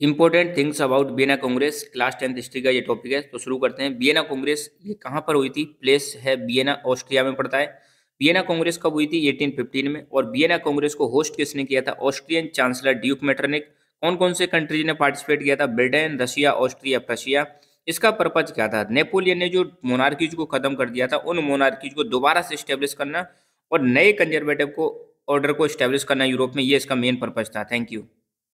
Important things about Vienna congress class tenth history का ये topic है तो शुरू करते हैं। बियना कांग्रेस ये कहाँ पर हुई थी? प्लेस है बियना ऑस्ट्रिया में पड़ता है। बियना कांग्रेस कब हुई थी? 1815 में। और बियना कांग्रेस को होस्ट किसने किया था? ऑस्ट्रियन चांसलर ड्यूक मेटरनिक कौन कौन से कंट्रीज़ ने पार्टिसिपेट किया था? ब्रिटेन रशिया ऑस्ट्रिया प्रशिया इसका पर्पज क्या था? नेपोलियन ने जो मोनार्कीज को खत्म कर दिया था, उन मोनार्कीज को दोबारा से स्टेब्लिश करना और नए कंजर्वेटिव को ऑर्डर को स्टेब्लिश करना यूरोप में, ये इसका मेन पर्पज था। Thank you